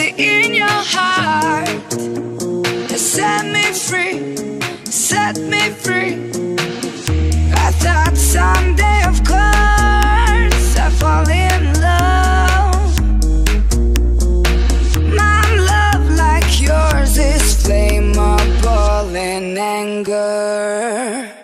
in your heart set me free, set me free. I thought someday, of course, I'd fall in love. My love, like yours, is flammable in anger.